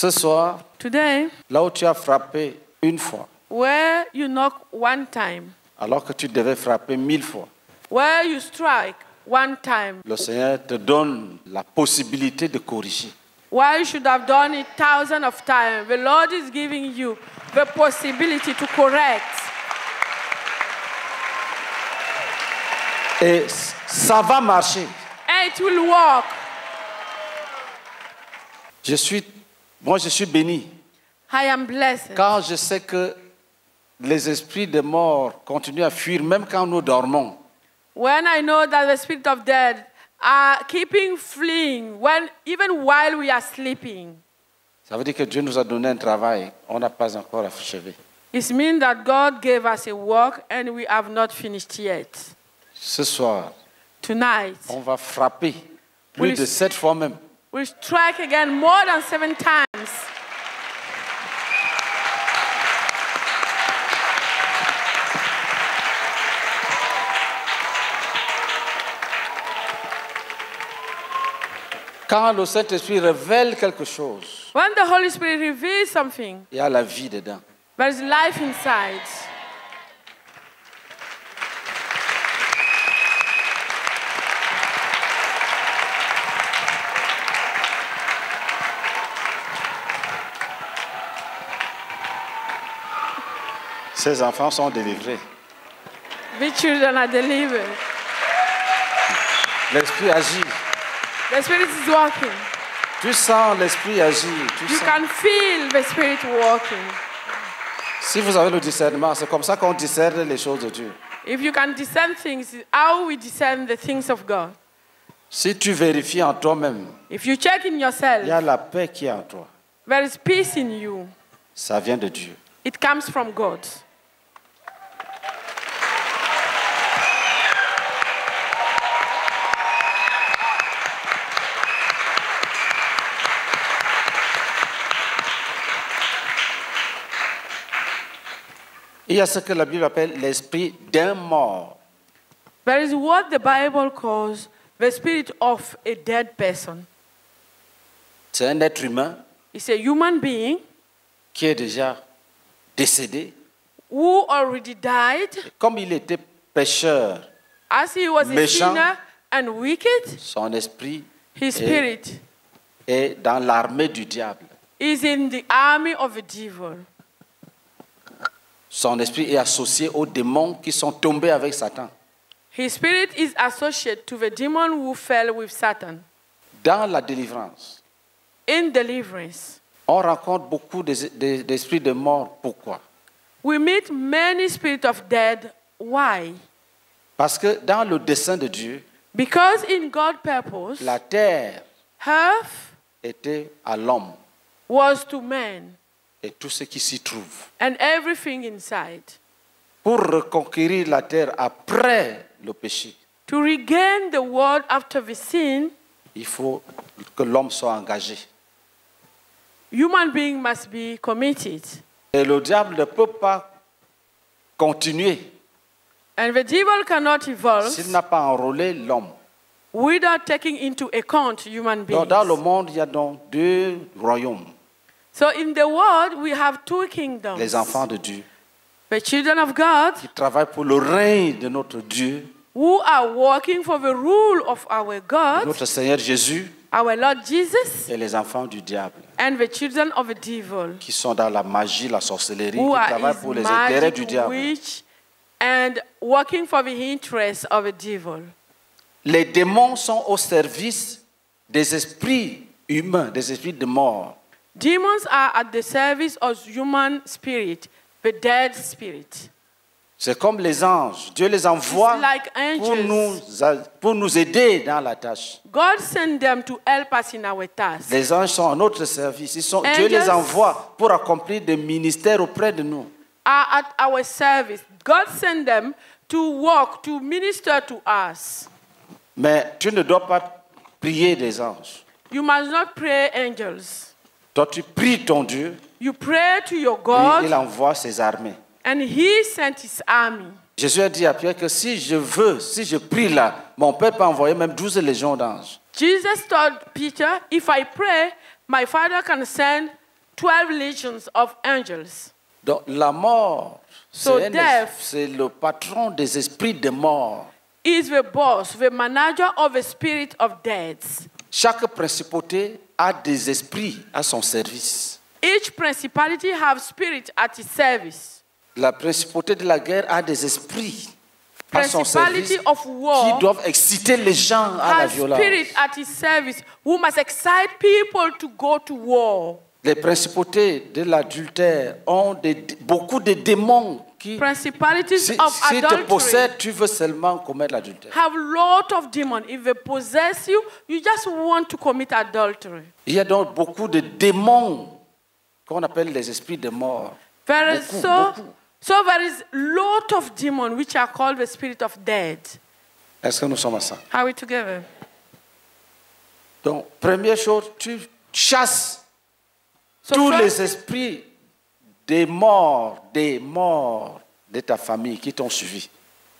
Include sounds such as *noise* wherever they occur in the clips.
Ce soir, Today, là où tu as frappé une fois, where you knock one time, alors que tu devais frapper mille fois, where you strike one time, le Seigneur te donne la possibilité de corriger. why you should have done it thousands of times, the Lord is giving you the possibility to correct. Et ça va marcher. And it will work. Je suis, moi, je suis béni I am blessed. quand je sais que les esprits de mort continuent à fuir, même quand nous dormons. When I know that the spirit of death are keeping fleeing, when, even while we are sleeping, Ça veut dire que Dieu nous a donné un travail, on n'a pas encore achevé. it means that God gave us a work and we have not finished yet. Ce soir, Tonight, on va frapper plus de sept fois même. we strike again more than seven times. Quand le Saint-Esprit révèle quelque chose, When the Holy Spirit reveals something, il y a la vie dedans. there's life inside. Ces enfants sont délivrés. The children are delivered. L'Esprit agit. The Spirit is working. Tu sens l'Esprit agir. Tu You sens. can feel the Spirit working. Si vous avez le discernement, c'est comme ça qu'on discerne les choses de Dieu. If you can discern things, how we discern the things of God. Si tu vérifies en toi-même, If you check in il y yourself, a la paix qui est en toi. there is peace in you. Ça vient de Dieu. It comes from God. Il y a ce que la Bible appelle l'esprit d'un mort. There is what the Bible calls the spirit of a dead person. C'est un être humain It's a human being qui est déjà décédé. who already died, Comme il était pécheur, as he was a Méchant. sinner and wicked, son esprit his spirit est dans l'armée du diable. is in the army of the devil. Son esprit est associé aux démons qui sont tombés avec Satan. His spirit is associated to the demon who fell with Satan. Dans la délivrance, In deliverance, on rencontre beaucoup d'es- d'es- d'esprits de mort. Pourquoi? we meet many spirits of dead. Why? Parce que dans le dessein de Dieu, Because in God's purpose, la terre earth était à l'homme was to man et tout ce qui s'y trouve. and everything inside. Pour reconquérir la terre après le péché, To regain the world after the sin, il faut que l'homme soit engagé. human being must be committed. Et le diable ne peut pas continuer And the devil cannot evolve s'il n'a pas enrôlé l'homme. without taking into account human beings. Donc, dans le monde, il y a donc deux royaumes. So in the world, we have two kingdoms. Les enfants de Dieu The children of God qui travaillent pour le règne de notre Dieu, who are working for the rule of our God, notre Seigneur Jésus, our Lord Jesus, et les enfants du diable and the children of the devil, qui sont dans la magie, la sorcellerie, who qui are travaillent pour les intérêts du diable. witch and working for the interests of the devil. Les démons sont au service des esprits humains, des esprits de mort. Demons are at the service of human spirit, the dead spirit. C'est comme les anges. Dieu les envoie like pour nous, pour nous aider dans la tâche. God sent them to help us in our task. Les anges sont à notre service. Ils sont, Dieu les envoie pour accomplir des ministères auprès de nous. Are at our service. God sent them to work, to minister to us. Mais tu ne dois pas prier des anges. You must not pray angels. Toi, tu pries ton Dieu, You pray to your God, il envoie ses armées. and He sent His army. Jésus a dit à Pierre que si je veux, si je prie là, mon Père peut envoyer même 12 légions d'anges. Jesus told Peter, If I pray, my Father can send 12 legions of angels. Donc la mort, So c'est le patron des esprits de mort. Is the boss, the manager of the spirit of death. Chaque principauté a des esprits à son service. Each principality have spirit at its service. La principauté de la guerre a des esprits à son service of war qui doivent exciter les gens à la has violence. spirit at its service who must excite people to go to war. Les principautés de l'adultère ont des- beaucoup de démons qui, Principalities si, of si te possèdent, tu veux seulement commettre l'adultère. have lot of demons. If they possess you, you just want to commit adultery. Il y a donc beaucoup de démons qu'on appelle les esprits de mort. There is so, beaucoup. so there is lot of demons which are called the spirit of death. Est-ce que nous sommes ensemble Are we together? Donc, première chose, tu chasses So tous first, les esprits des morts, des morts de ta famille qui t'ont suivi.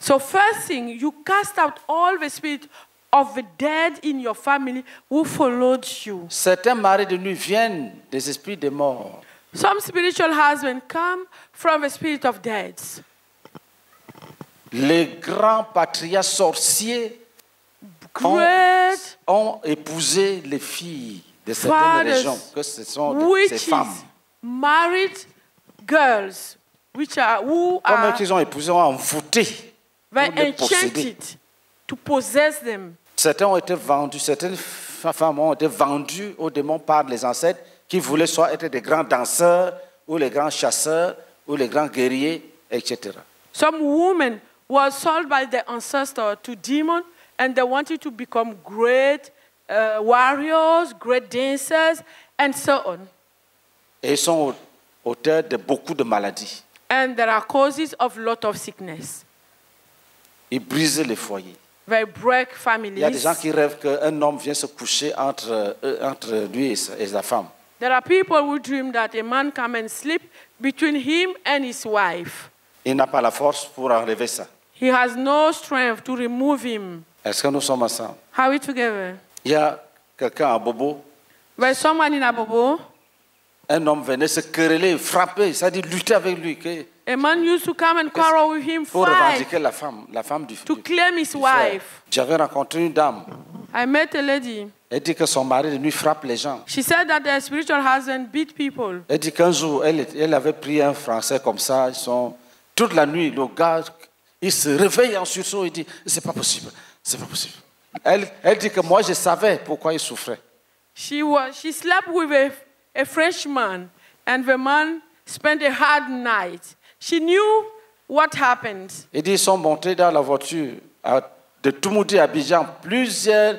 so first thing, you cast out all the spirit of the dead in your family who followed you. Certains maris de nuit viennent des esprits des morts. Some spiritual husbands come from the spirit of death. Les grands patriarches sorciers ont, ont épousé les filles de certaines fathers, régions, que ce sont de- ces femmes. married girls, which are who are qu'ils ont épousé, ont envoûté posséder. enchanted to possess them. Certains ont été vendus, certaines femmes ont été vendues aux démons par les ancêtres qui voulaient soit être des grands danseurs, ou les grands chasseurs, ou les grands guerriers, etc. Some women were sold by their ancestor to demons, and they wanted to become great uh, warriors, great dancers, and so on. Et ils sont au- auteurs de beaucoup de maladies. And there are causes of lot of sickness. Ils brisent les foyers. They break Il y a des gens qui rêvent qu'un homme vient se coucher entre, euh, entre lui et sa, et sa femme. There are people who dream that a man come and sleep between him and his wife. Il n'a pas la force pour enlever ça. He has no strength to remove him. Est-ce que nous sommes ensemble? Are we together? Il y a quelqu'un à Bobo, There's someone in Abobo. Un homme venait se quereller, frapper, c'est-à-dire lutter avec lui que- A man used to come and quarrel with him, pour fight revendiquer la femme, la femme du, to du- claim his du frère. wife. J'avais rencontré une dame. I met a lady. Elle dit que son mari de nuit frappe les gens. She said that her spiritual husband beat people. Elle dit qu'un jour, elle, elle avait pris un Français comme ça. Ils sont, toute la nuit, le gars, il se réveille en sursaut. Il dit, c'est pas possible, c'est pas possible. Elle, elle dit que moi, je savais pourquoi il souffrait. She, was, she slept with a, a Frenchman, and the man spent a hard night. She knew what happened. Il dit, ils sont montés dans la voiture à- de Toumoudi à Abidjan, plusieurs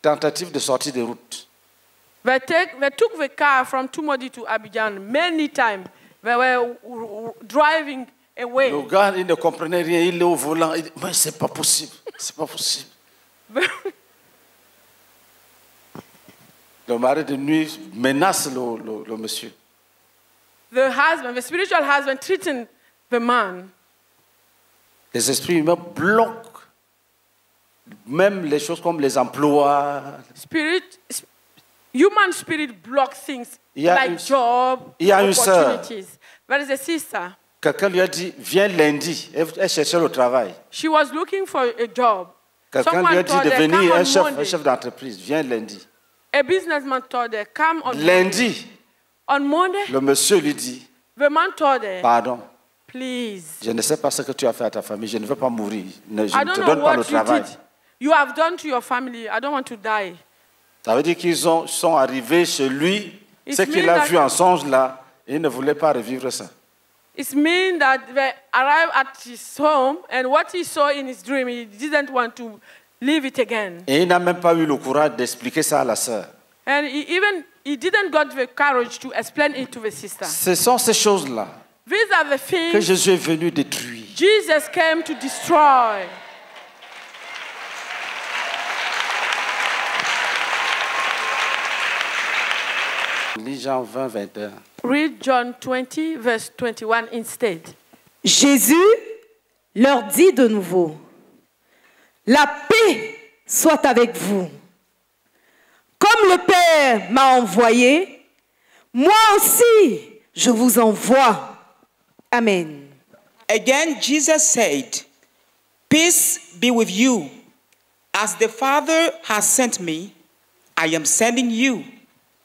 tentatives de sortie de route. They, take, they took the car from Tumodi to Abidjan many times. They were driving away. Le gars, il ne comprenait rien, il est au volant. Il dit, mais c'est pas possible, c'est pas possible. *laughs* Le mari de nuit menace le, le- le monsieur. the husband, the spiritual husband, threatened the man. Les esprits humains bloquent même les choses comme les emplois. Spirit, sp- human spirit blocks things Il y a like une- job, il y a une opportunities. There is a sister. Quelqu'un lui a dit, viens lundi. Elle, cherchait le travail. She was looking for a job. Quelqu'un lui a dit de venir, un chef, un chef d'entreprise, viens lundi. A businessman told her, come on. Lundi, On Monday, le monsieur lui dit, the man told her, pardon, please, je ne sais pas ce que tu as fait à ta famille, je ne veux pas mourir, Ne- je I ne te donne pas le travail. did. You have done to your family. I don't want to die. Ça veut dire qu'ils ont- sont arrivés chez lui, It ce qu'il a vu en songe là, il ne voulait pas revivre ça. It means that they arrived at his home, and what he saw in his dream, he didn't want to live it again. Et il n'a même pas eu le courage d'expliquer ça à la sœur. And he even he didn't got the courage to explain it to the sister. Ce sont ces choses-là These are the que things Jésus est venu détruire. Jesus came to destroy. Lis Jean 20, 21. Read John 20, verse 21 instead. Jésus leur dit de nouveau, La paix soit avec vous. Comme le Père m'a envoyé, moi aussi, je vous envoie. Amen. Again, Jesus said, Peace be with you. As the Father has sent me, I am sending you.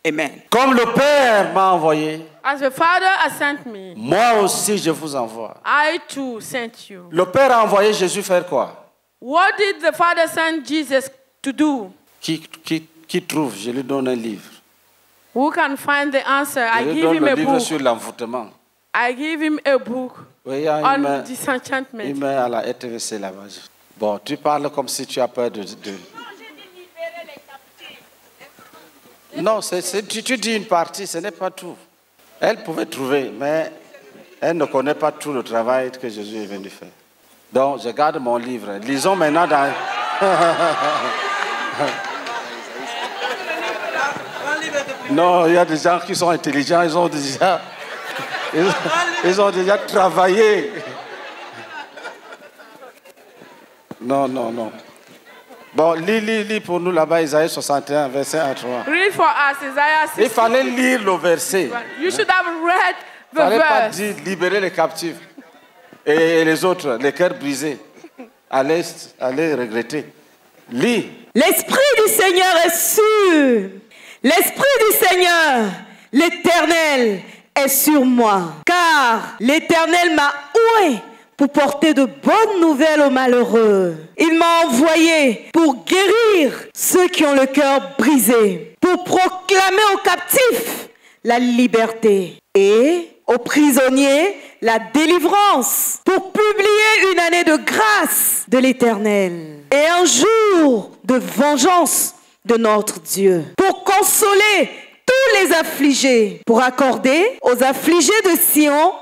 Amen. Comme le Père m'a envoyé, As the Father has sent me, moi aussi je vous envoie. I too sent you. Le Père a envoyé Jésus faire quoi? What did the Father send Jesus to do? qui, qui, qui trouve? Je lui donne un livre. Who can find the answer? I Je lui give donne him le a livre book. sur l'envoûtement. I give him a book Oui, il on main, disenchantment. une main à la RTVC là-bas. Bon, tu parles comme si tu as peur de. de- Non, tu, tu dis une partie, ce n'est pas tout. Elle pouvait trouver, mais elle ne connaît pas tout le travail que Jésus est venu faire. Donc, je garde mon livre. Lisons maintenant dans. *laughs* non, il y a des gens qui sont intelligents, ils ont déjà, ils, ils ont déjà travaillé. Non, non, non. Bon, lis, lis, lis pour nous là-bas, Isaïe 61, verset 1 à 3. Read for us Isaiah Il 60. fallait lire le verset. You should have read Il ne fallait pas the verse. dire libérer les captifs. Et, les autres, les cœurs brisés, allez, allez regretter. Lis. L'Esprit du Seigneur est sur. L'Esprit du Seigneur, l'Éternel, est sur moi. Car l'Éternel m'a oué pour porter de bonnes nouvelles aux malheureux. Il m'a envoyé pour guérir ceux qui ont le cœur brisé, pour proclamer aux captifs la liberté et aux prisonniers la délivrance, pour publier une année de grâce de l'Éternel et un jour de vengeance de notre Dieu, pour consoler tous les affligés, pour accorder aux affligés de Sion,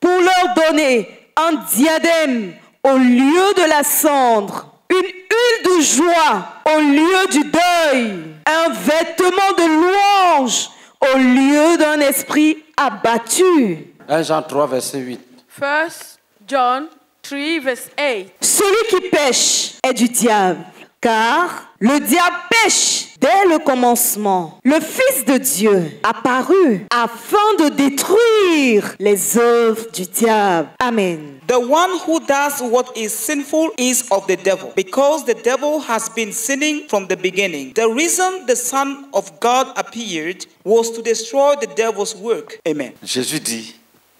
pour leur donner un diadème au lieu de la cendre, une huile de joie au lieu du deuil, un vêtement de louange au lieu d'un esprit abattu. 1 Jean 3, verset 8. First John 3 verse 8. Celui qui pêche est du diable, car le diable pêche dès le commencement. Le Fils de Dieu apparut afin de détruire les œuvres du diable. Amen. The one who does what is sinful is of the devil, because the devil has been sinning from the beginning. The reason the Son of God appeared was to destroy the devil's work. Amen. Jésus dit,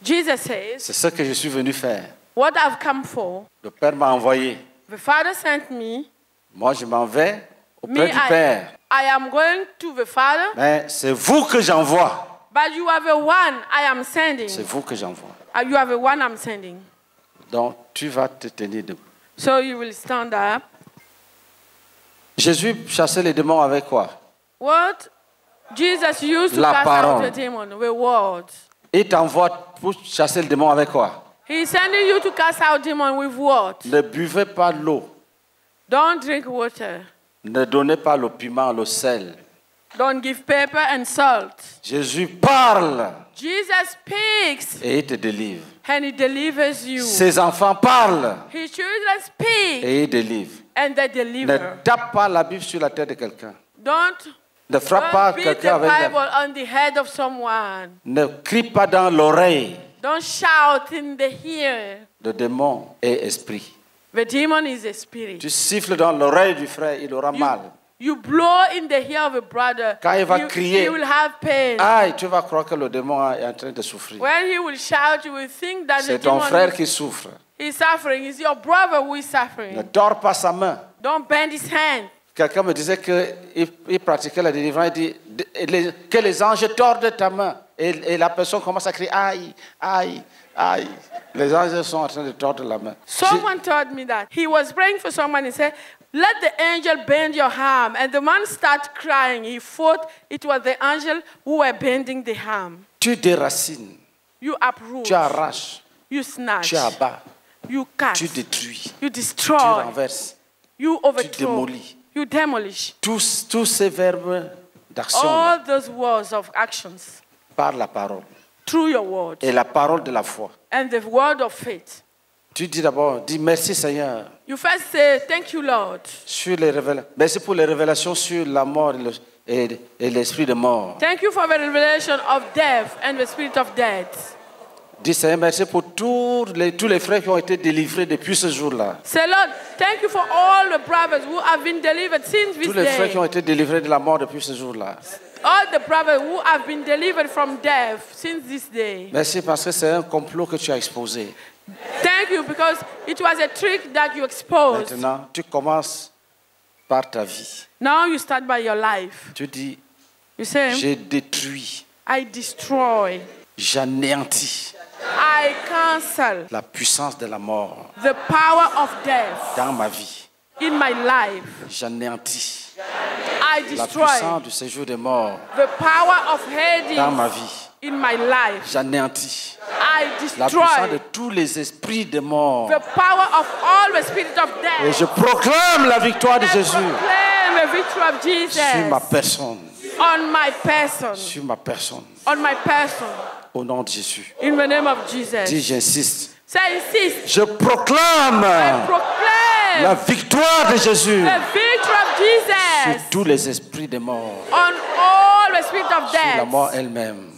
Jesus says, c'est ce que je suis venu faire. What I've come for, Le Père m'a envoyé. the Father sent me. Moi, je m'en vais Me, auprès du I, Père. I am going to the Father, Mais c'est vous que j'envoie. but you are the one I am sending. C'est vous que j'envoie. You are the one I'm sending. Donc, tu vas te tenir debout. So you will stand up. Jésus chassait les démons avec quoi? What Jesus used to La cast parole. out the demon, the words. Il t'envoie pour chasser le démon avec quoi? He's sending you to cast out demon with what? Ne buvez pas l'eau. Don't drink water. Ne donnez pas le piment, le sel. Don't give pepper and salt. Jésus parle Jesus speaks et il te délivre. and he delivers you. Ses enfants parlent His children speak et il délivre. and they Ne deliver. tape pas la Bible sur la tête de quelqu'un. Don't, Ne frappe pas quelqu'un avec Bible la... on the head of someone. Ne crie pas dans l'oreille. Don't shout in the ear. Le démon est esprit. The demon is a spirit. Tu siffles dans l'oreille du frère, il aura You, mal. you blow in the ear of a brother. Quand il va he, crier. he will have pain. Aïe, tu vas croire que le démon est en train de souffrir. When he will shout, you will think that the C'est ton frère is, qui souffre. is suffering. It's your brother who is Ne suffering. dors pas sa main. Don't bend his hand. Quelqu'un me disait qu'il il pratiquait la délivrance. Il dit que les anges tordent ta main. Et, et la personne commence à crier Aïe, aïe, aïe. Les anges sont en train de tordre la main. Someone told me that. He was praying for someone. He said, Let the angel bend your arm. And the man started crying. He thought it was the angel who were bending the arm. Tu déracines, You uproot. tu arraches, You snatch. tu abats, You cut. tu détruis, You tu destroy. renverses. You overthrow. démolis. You demolish. Tous, tous ces verbes d'action All those words of actions par la parole. through your word Et la parole de la foi. and the word of faith. Tu dis d'abord, dis merci Seigneur. You first say, Thank you, Lord. Sur les révéla- Merci pour les révélations sur la mort et le, et, et l'esprit de mort. Thank you for the revelation of death and the spirit of death. Dis Seigneur, merci pour tous les, tous les frères qui ont été délivrés depuis ce jour-là. Say, Lord, thank you for all the brothers who have been delivered since this Tous les frères qui day. ont été délivrés de la mort depuis ce jour-là. All the brothers who have been delivered from death since this day. Merci parce que c'est un complot que tu as exposé. Thank you because it was a trick that you exposed. Maintenant, tu commences par ta vie. Now you start by your life. Tu dis, You say, j'ai détruit, I destroy, j'anéantis I cancel la puissance de la mort the power of death dans ma vie. in my life. J'anéantis la puissance du séjour des morts the power of dans ma Hades vie. in my life. J'anéantis la puissance de tous les esprits de mort. the power of all the spirit of Et death. je proclame la victoire de Jésus the victory of sur ma Jesus personne. on my person. Sur ma personne. On my person. Au nom de Jésus. In the name of Dis, Jesus. j'insiste. Say, insist. Je proclame I la victoire de Jésus the victory of sur Jesus tous les esprits de mort. on all the spirit of Sur la death. mort elle-même.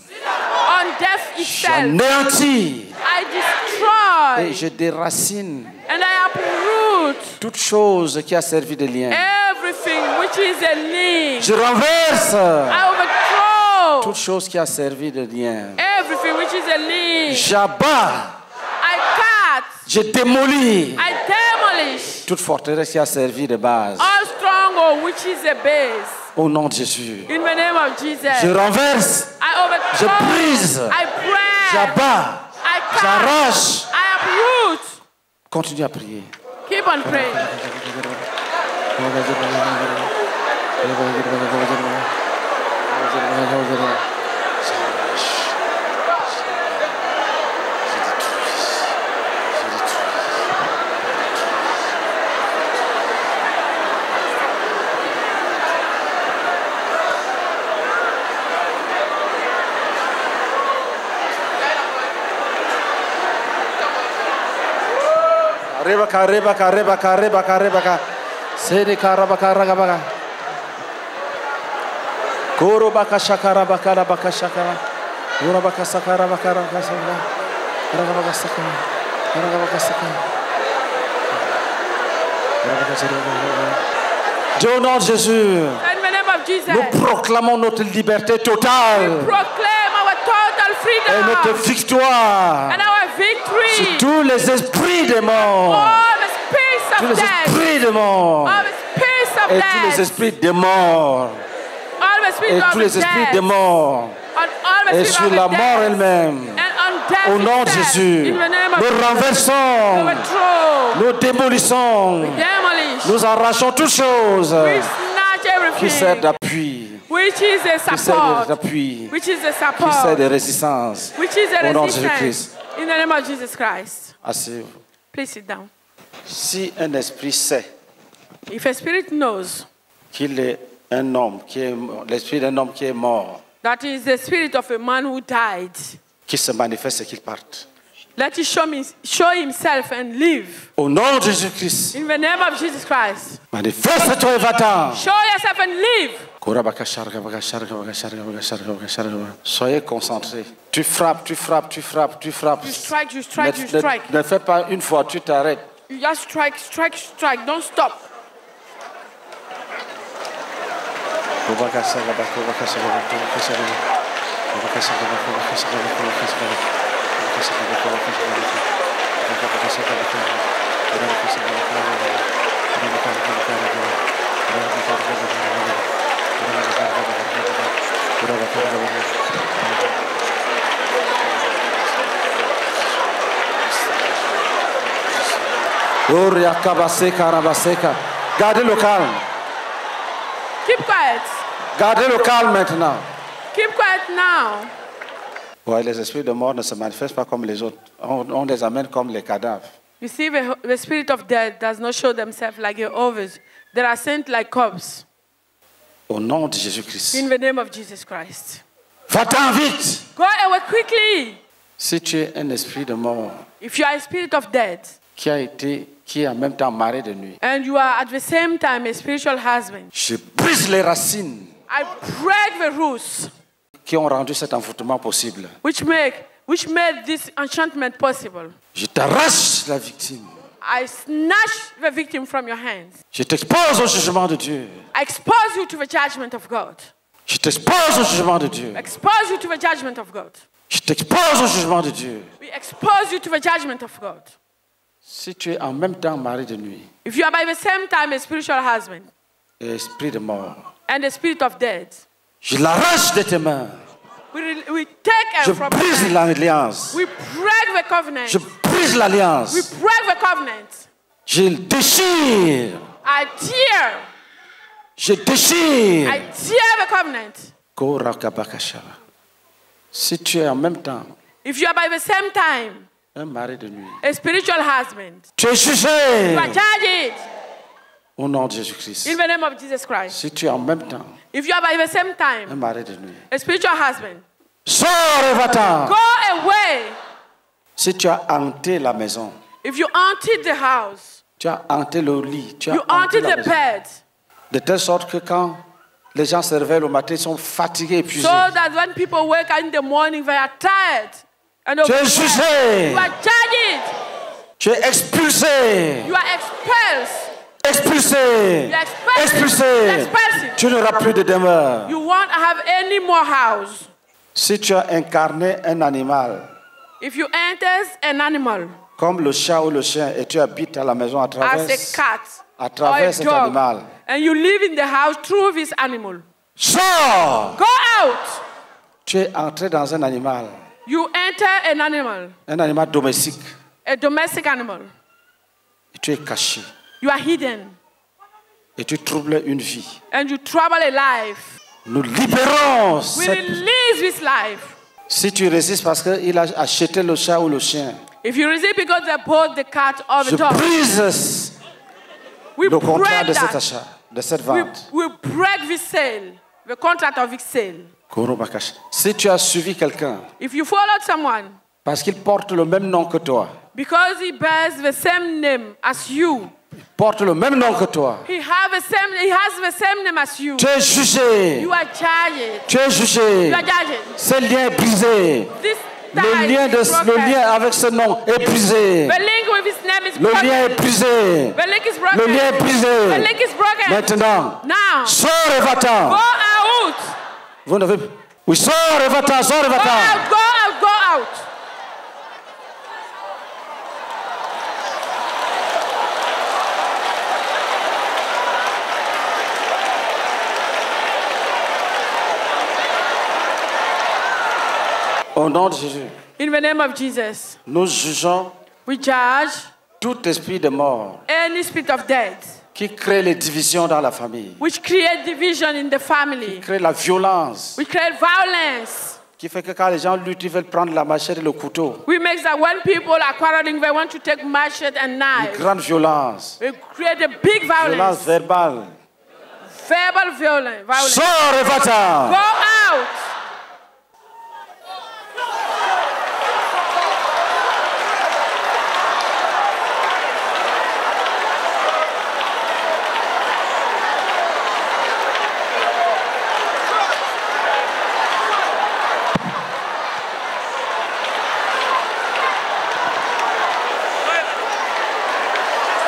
On death itself. J'anéantis I et destroy je déracine and I uproot toute chose qui a servi de lien. everything which is a link. Je renverse I overthrow toute chose qui a servi de lien. everything which is a. J'abats, I cut, je démolis I demolish toute forteresse qui a servi de base. all stronghold which is a base. Au nom de Jésus. In the name of Jesus. Je renverse, I overthrow. Je brise. I break. j'abats, I cut. j'arrache. I uproot. Continue à prier. Keep on praying. *laughs* Rebaka, rebaka, rebaka, rebaka, rebaka. Sedeka, rabaka, ragabaka. Koro baka shakara baka rabaka shakara. Ura baka sakara baka rabaka sakara. Ragabaka sakara. Ragabaka sakara. Ragabaka sakara. Dieu au nom de Jésus, nous proclamons notre liberté totale Proclaim our total et notre victoire and our sur tous les esprits de mort, All the spirits tous les esprits de mort. All the spirits of et tous les esprits de mort All the et tous les esprits death. de mort On all the et sur la mort elle-même. Au nom de. Jésus, nous renversons, nous démolissons, nous arrachons toutes choses qui everything. d'appui, Which is a qui support. d'appui, qui support. de résistance. Which is a Au nom de. Jésus-Christ. In the name of Jesus Christ. Asseyez-vous. Please sit down. Si un esprit sait If a spirit knows qu'il est un homme qui est l'esprit d'un homme qui est mort, that is the spirit of a man who died, qui se manifeste et qu'il parte. Let it show, me, show himself and live. Au nom de Jésus-Christ, In the name of Jesus Christ. manifeste-toi et va-t'en. Show yourself and live. Soyez concentrés. Tu frappes, tu frappes, tu frappes, tu frappes. You strike, you strike, ne, you ne- strike. ne fais pas une fois, tu t'arrêtes. You just strike, strike, strike. Don't stop. bisa kita lakukan seperti itu. Keep quiet. Gardez le calme now. Keep quiet now. Ouais, les esprits de mort ne se manifestent pas comme les autres. On, on les amène comme les cadavres. You see, the, the spirit of death does not show themselves like the others. They are sent like corpses. Au nom de Jésus-Christ. In the name of Jesus Christ. Va-t'en vite. Go away quickly. Si tu es un esprit de mort If you are a spirit of death qui a été, qui est en même temps maré de nuit, and you are at the same time a spiritual husband, je brise les racines I break the rules qui ont rendu cet envoûtement possible. which make which made this enchantment possible. Je t'arrache la victime. I snatch the victim from your hands. Je t'expose au jugement de Dieu. I expose you to the judgment of God. Je t'expose au jugement de Dieu. Expose you to the judgment of God. Je t'expose au jugement de Dieu. We expose you to the judgment of God. Si tu es en même temps mari de nuit If you are by the same time a spiritual husband et esprit de mort, and a spirit of death, je l'arrache de tes mains. Je brise l'alliance. Je brise l'alliance. Je le déchire. I tear. Je déchire. I tear the covenant. Korakabakashara. Si tu es en même temps If you are by the same time un mari de nuit, a spiritual husband, tu es jugé you are charged au nom de Jésus-Christ. in the name of Jesus Christ. Si tu es en même temps If you are by the same un time mari de nuit, a spiritual husband, sors et va-t'en. go away. Si tu as hanté la maison, If you emptied the house, tu as hanté le lit, tu as you hanté la the maison. bed, De telle sorte que quand les gens se réveillent le matin, ils sont fatigués, épuisés. so that when people wake up in the morning, they are tired. And Tu es jugé. you are charged. Tu es expulsé. You are expelled. Expulsé. Expulsé. Tu n'auras plus de demeure. You won't have any more house. Si tu as incarné un animal, If you enter an animal comme le chat ou le chien, et tu habites à la maison à travers, as a cat à travers cet dog, animal, and you live in the house through this animal, sors. go out. Tu es entré dans un animal, You enter an animal, un animal domestique, a domestic animal. et tu es caché, You are hidden, et tu troubles une vie. and you trouble a life. Nous libérons We cette... release this life. Si tu résistes parce qu'il a acheté le chat ou le chien, If you resist because they bought the cat or je the dog, brise we le contrat break de cet achat, de cette vente. we break this sale, the contract of this sale. Si tu as suivi quelqu'un If you followed someone parce qu'il porte le même nom que toi, because he bears the same name as you, porte le même nom que toi, he have the same. He has the same name as you. tu es jugé, You are charged. tu es jugé. You are judged. Ce lien est brisé. This Le lien, de, le lien avec ce nom est brisé. Le lien est brisé. The link is broken. Le lien est brisé. Maintenant, Now, sors et va-t'en. Oui, sors et va-t'en, sors et va-t'en. out. Go out. Go out. Au nom de Jésus, In the name of Jesus, nous jugeons we judge tout esprit de mort any spirit of death qui crée les divisions dans la famille, which create division in the family, qui crée la violence, we create violence. qui fait que quand les gens luttent, ils veulent prendre la machette et le couteau. We make that when people are quarreling, they want to take machete and Une grande violence, We create a big violence violence, verbale. verbal violence. violence. Sors et Go va-t'en. out.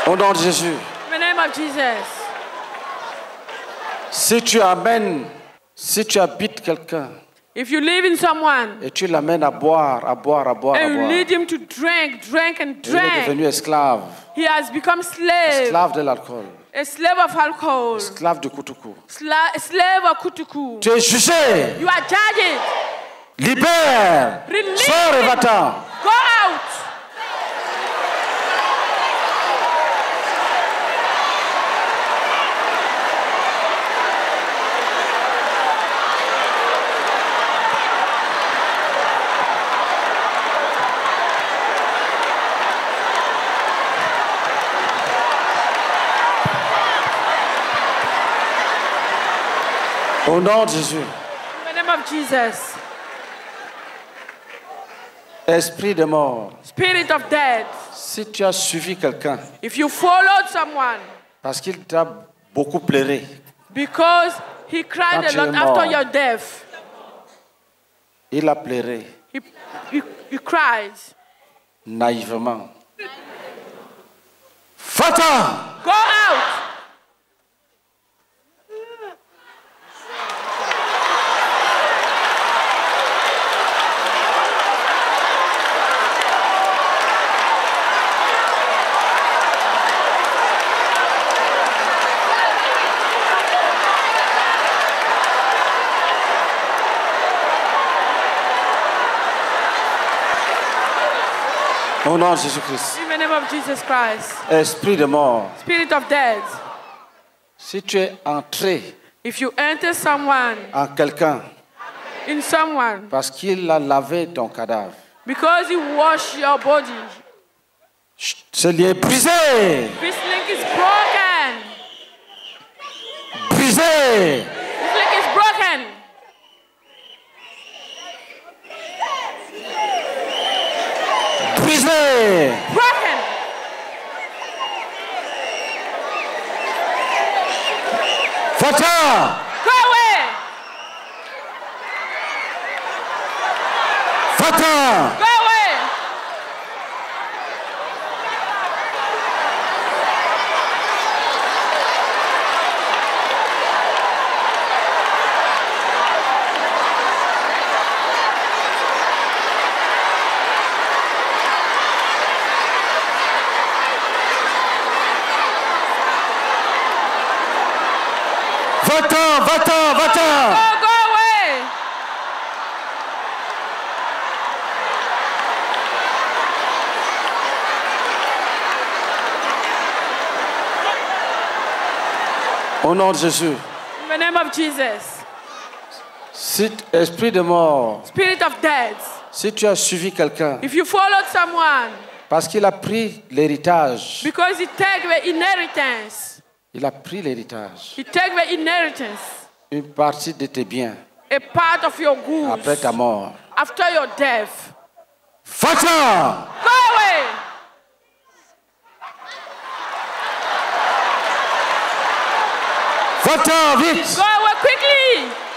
Au nom de Jésus, In the name of Jesus. si tu amènes, si tu habites quelqu'un If you live in someone et tu l'amènes à boire, à boire, à boire, à and you boire, lead him to drink, drink and il est drink, devenu esclave, he has become slave, esclave de l'alcool, a slave of alcohol, esclave du kutuku. sla- slave of kutuku. Tu es jugé, You are judged. libère, Release sors et va-t'en. Go out. Au nom de Jésus, In the name of Jesus. esprit de mort, Spirit of death. si tu as suivi quelqu'un If you followed someone parce qu'il t'a beaucoup pleuré, because He cried a lot after your death. il a pleuré He, he, he cried. naïvement. Fata Go out. Au nom de Jésus-Christ. In the name of Jesus Christ. Esprit de mort, Spirit of death. si tu es entré If you enter someone, en quelqu'un in someone, parce qu'il a lavé ton cadavre, because you wash your body, chut, ce lien est brisé, this link is broken. brisé. This link is broken. brisé. Broken. Fata, Go away. fata, Go away. va-t'en, va-t'en, va-t'en. Go, go away. Au nom de Jésus, In the name of Jesus. si esprit de mort, Spirit of death. si tu as suivi quelqu'un If you followed someone parce qu'il a pris l'héritage, because he take the inheritance, il a pris l'héritage, he take the inheritance, une partie de tes biens a part of your goods après ta mort. after your death. Va-t'en, Go away. Va-t'en, vite. Go away quickly.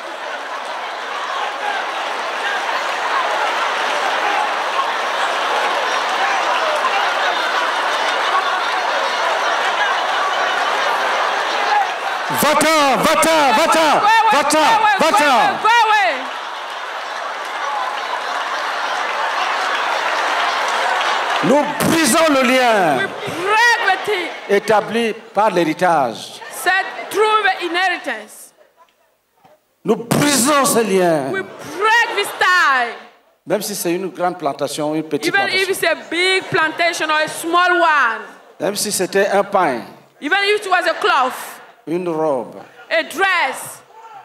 Va-t'en, va-t'en, va-t'en, va-t'en, va-t'en. Nous brisons le lien établi par l'héritage. Through the inheritance. Nous brisons ce lien. We break this tie. Même si c'est une grande plantation, une petite Even if plantation. it's a big plantation or a small one. Même si c'était un pain, Even if it was a cloth, une robe. a dress.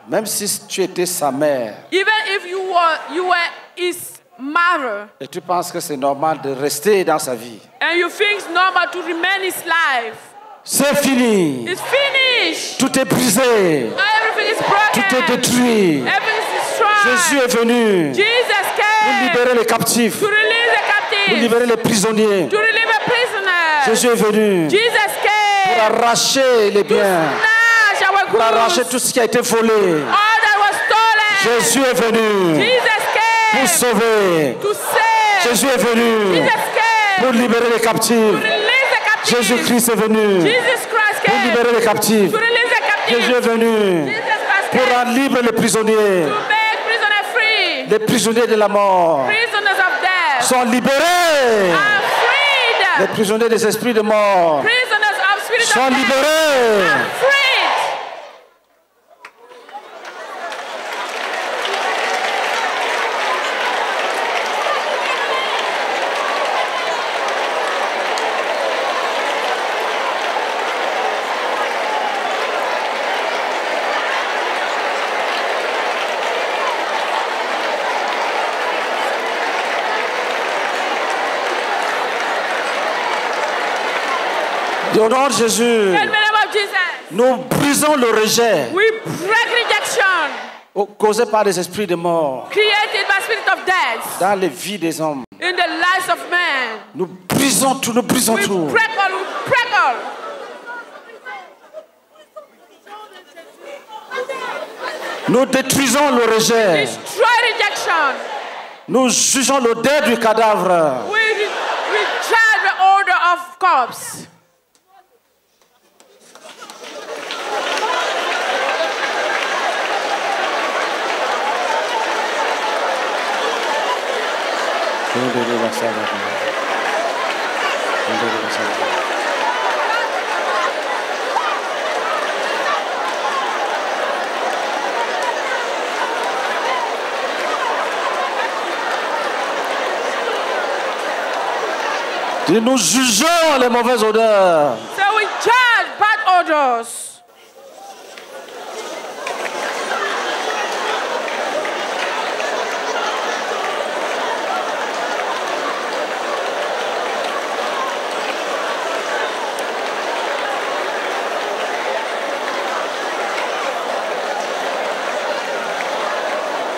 Même si tu étais sa mère Even if you were you were his mother et tu penses que c'est normal de rester dans sa vie. and you think it's normal to remain his life. C'est fini. It's finished. Tout est brisé. Everything is broken. Tout est détruit. Everything is destroyed. Jésus est venu Jesus pour came libérer les captifs, to release the pour captives, libérer les prisonniers. to release the prisoners. Jésus est venu Jesus pour came arracher les biens, pour arracher tout ce qui a été volé. all that was stolen. Jésus est venu Jesus pour came sauver. to save. Jésus est venu Jesus pour came libérer les captifs. Jésus-Christ est venu pour libérer les captifs. Jésus est venu pour rendre libres les prisonniers. Les prisonniers de la mort sont libérés. Les prisonniers des esprits de mort sont libérés. are freed. Au nom de Jésus, nous brisons le rejet we break rejection causé par les esprits de mort created by spirit of death dans les vies des hommes. in the lives of men. Nous brisons tout, nous brisons We tout. break all, we break all. Nous détruisons le rejet. Destroy rejection. Nous jugeons l'odeur du cadavre. We re- reject the order of corpse. Nous jugeons les mauvaises odeurs. We bad.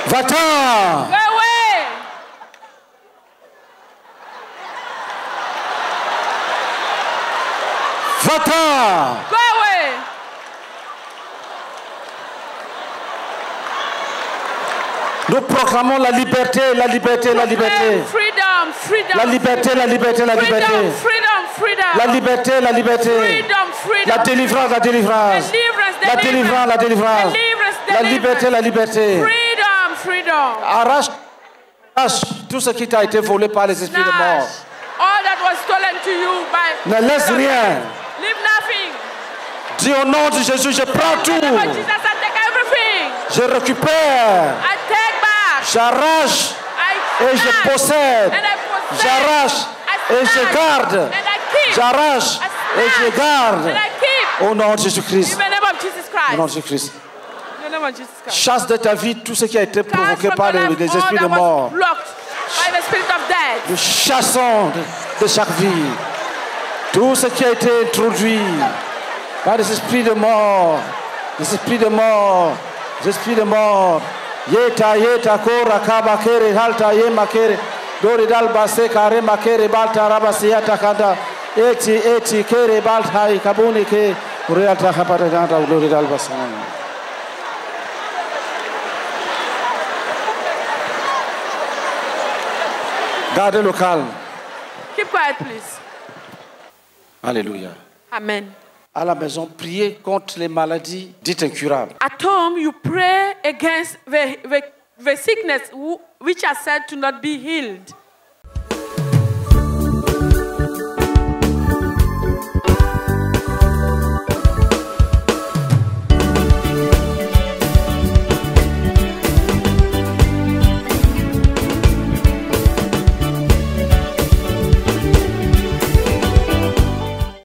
Va-t'en. Away. Va-t'en. Nous proclamons la liberté, la liberté, la liberté. Freedom, freedom. La liberté, la liberté, la liberté. Freedom, freedom, freedom. La liberté, la liberté. Freedom, freedom. La délivrance, la délivrance. La délivrance, la délivrance. La liberté, la liberté. Freedom, freedom. Arrache, arrache tout ce qui t'a été volé par les esprits de mort. All that was stolen to you by. Ne laisse rien. Leave nothing. Dis au nom de Jésus, je prends tout. Je récupère. J'arrache et je possède. J'arrache et je garde. J'arrache et je garde. Au nom de Jésus-Christ. Au nom de Christ. Jésus-Christ. Chasse de ta vie tout ce qui a été provoqué par les, les esprits de mort. Nous chassons de, de chaque vie tout ce qui a été introduit par les esprits de mort, les esprits de mort, les esprits de mort. Yeta yeta kora kaba kere halta ye makere dori dal base kare makere balta rabasi yata kanda eti eti kere balta kabuni ke realta kapata danta dori dal basan. Gardez le calme. Keep quiet, please. Alléluia. Amen. À la maison, priez contre les maladies dites incurables. At home, you pray against the, the, the sickness which are said to not be healed.